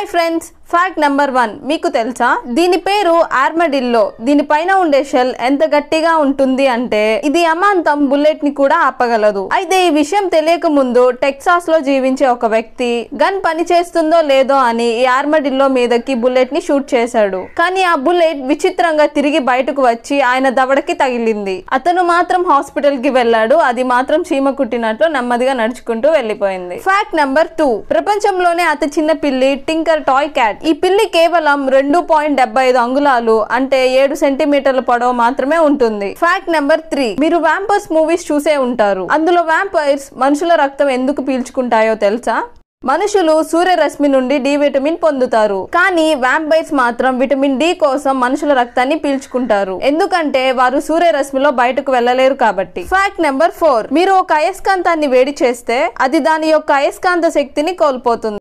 Hi friends fact number one. మీకు తెలుసా? దీని పేరు ఆర్మడిల్లో. దీనిపైన ఉండే షెల్ ఎంత గట్టిగా ఉంటుంది అంటే ఇది అమాంతం బుల్లెట్ని కూడా ఆపగలదు. అయితే ఈ విషయం తెలియక ముందు టెక్సాస్లో జీవించే ఒక వ్యక్తి గన్ పని చేస్తుందో లేదో అని ఈ ఆర్మడిల్లో మీదకి బుల్లెట్ని షూట్ చేశాడు. కానీ ఆ బుల్లెట్ విచిత్రంగా తిరిగి బయటకు వచ్చి ఆయన దవడకి తగిలింది. అతను మాత్రం హాస్పిటల్కి వెళ్ళాడు. అది మాత్రం చీమ కుట్టినట్లు నెమ్మదిగా నడుచుకుంటూ వెళ్ళిపోయింది. Fact number two. ప్రపంచంలోనే అతి చిన్న పిల్లి టింక టింకర్ టాయ్ క్యాట్ ఈ పిల్లి కేవలం రెండు పాయింట్ డెబ్బై ఐదు అంగుళాలు అంటే ఏడు సెంటీమీటర్ల పొడవు మాత్రమే ఉంటుంది. ఫ్యాక్ట్ నెంబర్ త్రీ మీరు వ్యాంపర్స్ మూవీస్ చూసే ఉంటారు. అందులో వ్యాంపైర్స్ మనుషుల రక్తం ఎందుకు పీల్చుకుంటాయో తెలుసా? మనుషులు సూర్యరశ్మి నుండి డి విటమిన్ పొందుతారు. కానీ వ్యాంపైర్స్ మాత్రం విటమిన్ డి కోసం మనుషుల రక్తాన్ని పీల్చుకుంటారు. ఎందుకంటే వారు సూర్యరశ్మిలో బయటకు వెళ్ళలేరు కాబట్టి. ఫ్యాక్ట్ నెంబర్ ఫోర్ మీరు ఒక అయస్కాంతాన్ని వేడి చేస్తే అది దాని యొక్క అయస్కాంత శక్తిని కోల్పోతుంది.